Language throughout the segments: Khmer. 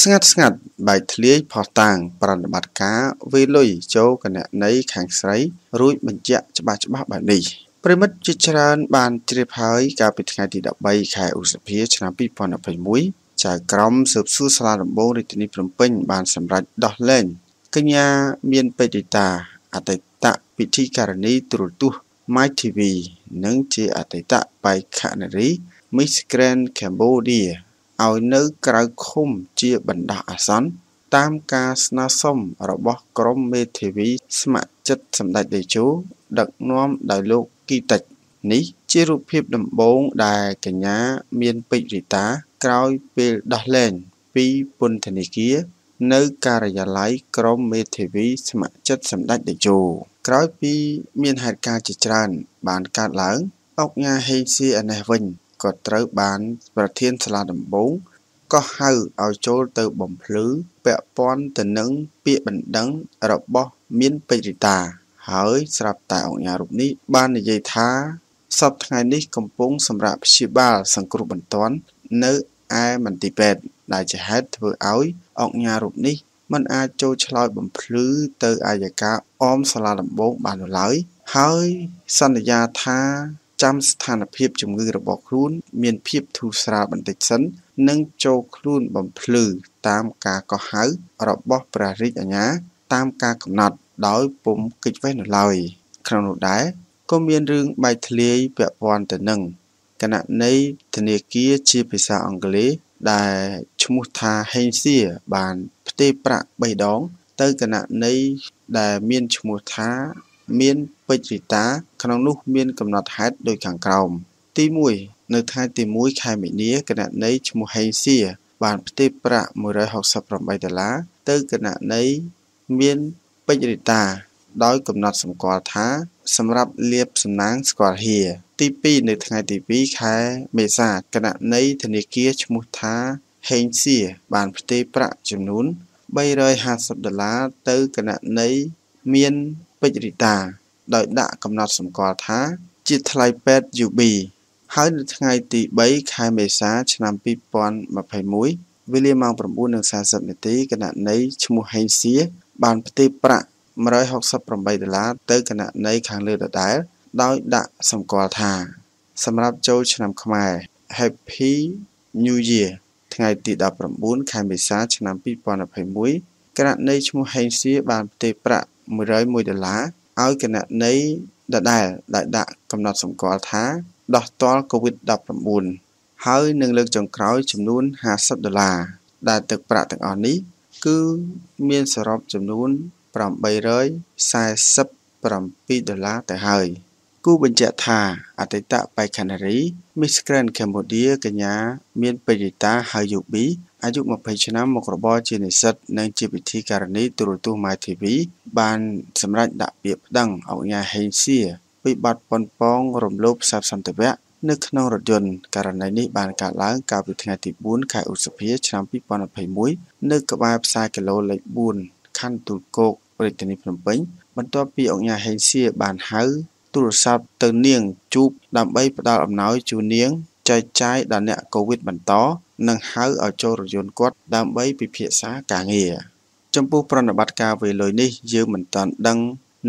ស្ងាត់ស្ងាត់បែកធ្លាយផោះតាំងប្រតិបត្តិការវេលុយចូលគណនីខាងស្រី រួចបញ្ជាក់ច្បាស់ច្បាស់បែបនេះប្រិមិត្តជាច្រើនបានជ្រាបហើយកាលពីថ្ងៃទី13ខែឧសភាឆ្នាំ2021ចៅក្រមស៊ើបសួរសាលាដំបងរាជធានីភ្នំពេញបានសម្រេចដោះលែងកញ្ញាមានពេជ្រតាអតីតពិធីការនីទូរទស្សន៍ My TV និងជាអតីតបេក្ខនារី Miss Grand Cambodia ឲ្យនៅក្រៅឃុំជាបណ្ដោះអាសន្នតាមការស្នើសុំរបស់ក្រមមេធាវីស្ម័គ្រចិត្តសម្ដេចតេជោដឹកនាំដោយលោកគីតិចនេះជារូបភាពដំបូងដែលកញ្ញាមានពេជ្ររីតាក្រោយពេលដោះលែងពីពន្ធនាគារនៅការិយាល័យក្រមមេធាវីស្ម័គ្រចិត្តសម្ដេចតេជោក្រោយពីមានហេតុការណ៍ជាច្រើនបានកើតឡើងអុកញ៉ាហេងសៀឯនេះវិញ ក៏ត្រូវបានប្រធានសាលាដំបងក៏ហៅឲ្យចូលទៅបំភ្លឺពាក់ព័ន្ធទៅនឹងពាក្យបណ្ដឹងរបស់មានពេជ្ររីតា ហើយស្រាប់តែអង្គការរូបនេះបាននិយាយថាសពថ្ងៃនេះកំពុងសម្រាប់ព្យាបាលសង្គ្រោះបន្ទាន់នៅឯមន្ទីរពេទ្យដែលជាហេតុធ្វើឲ្យអង្គការរូបនេះមិនអាចចូលឆ្លើយបំភ្លឺទៅអាយកាអមសាលាដំបងបានឡើយហើយសន្យាថា ចាំស្ថានភាពជំងឺរបស់ខ្លួន មានភាពធូរស្រាលបន្តិចសិន និងចូលខ្លួនបំភ្លឺតាមការកោះហៅរបស់ព្រះរាជអាជ្ញា តាមការកំណត់ដោយពុំគេចវេះនៅឡើយក្នុងនោះដែរក៏មានរឿងបែកធ្លាយពាក់ព័ន្ធទៅនឹងគណៈនៃធនាគារជាភាសាអង់គ្លេសដែលឈ្មោះថាហេងសៀបានផ្ទេរប្រាក់3ដង ទៅគណៈនៃដែលមានឈ្មោះថា មានពេជ្ររីតាក្នុងនោះមានកំណត់ហេតុដូចខាងក្រោម ទី1នៅថ្ងៃទី1ខែមីនាគណៈនៃឈ្មោះហេងសៀបានផ្ទេរប្រាក់168ដុល្លារទៅគណៈនៃមានពេជ្ររីតាដោយកំណត់សម្គាល់ថា សម្រាប់លៀបសំណាងស្គាល់ហៀទី2នៅថ្ងៃទី2ខែមេសាគណៈនៃធនាគារឈ្មោះថាហេងសៀបានផ្ទេរប្រាក់ចំនួន350ដុល្លារទៅគណៈនៃមាន ពេជ្ររីតា ដោយដាក់កំណត់សម្គាល់ថា ជាថ្លៃពេទ្យ UB ហើយនៅថ្ងៃទី3ខែមេសា ឆ្នាំ2021វេលាម៉ោង9:40នាទីគណៈនៃឈ្មោះហេងសៀបានផ្ទេរប្រាក់168ដុល្លារទៅគណៈនៃខាងលើដដែល ដោយដាក់សម្គាល់ថា សម្រាប់ចូលឆ្នាំខ្មែរ Happy New Year ថ្ងៃទី19ខែមេសា ឆ្នាំ2021គណៈនៃឈ្មោះហេងសៀបានផ្ទេរប្រាក់ 101ដុល្លារឲ្យគណៈនៃដដែលដែលដាក់កំណត់សម្គាល់ថាដោះទាល់ COVID-19 ហើយនឹងលើកចុងក្រោយចំនួន50ដុល្លារដែលទឹកប្រាក់ទាំងអស់នេះ គឺមានសរុបចំនួន847ដុល្លារទៅហើយគូបញ្ជាក់ថាអតីតបេក្ខនារី Miss Grand Cambodia កញ្ញាមានពេជ្រតាហៅយូប៊ី អាយុ20ឆ្នាំមុខរបរជានិស្សិតនិងជាពិធីការនីទូរទស្សន៍ My TV បានសម្រេចដាក់ពាក្យប្តឹងអង្គការហេងសៀពីបទប៉ុនប៉ងរំលោភទ្រព្យសន្តិវៈនៅក្នុងរថយន្តករណីនេះបានកើតឡើងកាលពីថ្ងៃទី4ខែឧសភាឆ្នាំ2021នៅក្បែរផ្សារគីឡូលេខ4ខណ្ឌទូលគោករាជធានីភ្នំពេញបន្ទាប់ពីអង្គការហេងសៀបានហៅទូរស័ព្ទទៅនាងជួបដើម្បីផ្ដល់អំណោយជូននាង ចែកចាយដល់អ្នកកូវីដបន្ត និងហៅឲ្យចូលរថយន្តគាត់ដើម្បីពិភាក្សាការងារចំពោះប្រណិប័តការវេលុយនេះយើងមិនតាន់ដឹង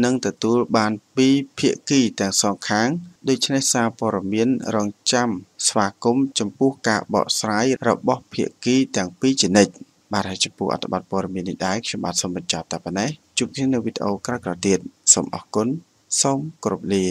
នឹងទទួលបានពីភាគីទាំងសងខាងដូច្នេះសារព័ត៌មានរងចាំស្វាគមន៍ចំពោះការបកស្រាយរបស់ភាគីទាំងពីរជានិច្ចបាទហើយចំពោះអត្ថបទព័ត៌មាននេះដែរខ្ញុំបាទសូមបញ្ចប់តែប៉ុណ្ណេះជួបគ្នានៅវីដេអូក្រោយៗទៀតសូមអរគុណសូមគោរពលា